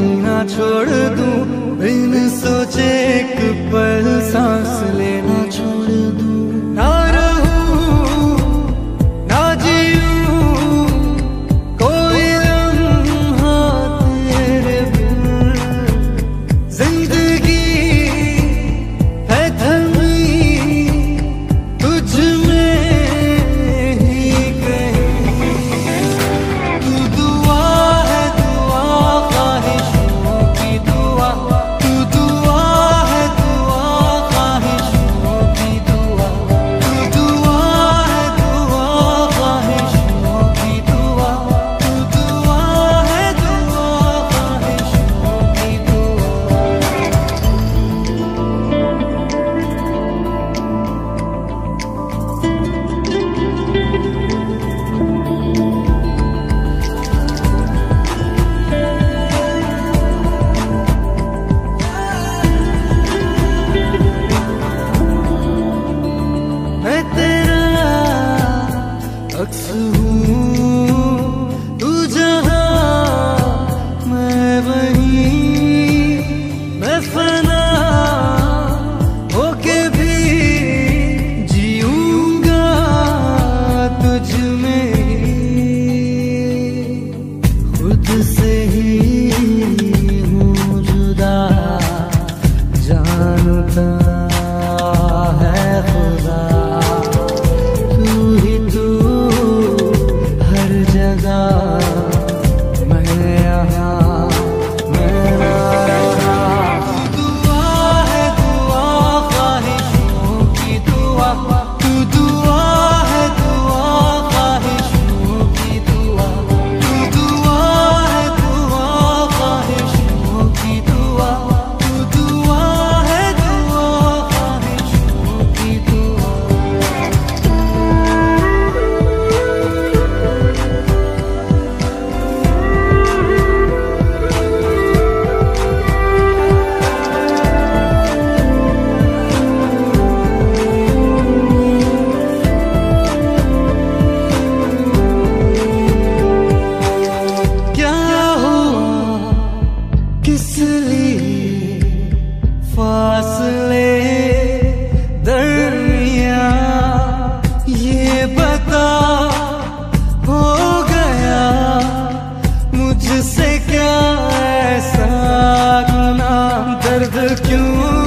जीना छोड़ दूँ? बिन सोचे एक पल Ooh. kızdı gün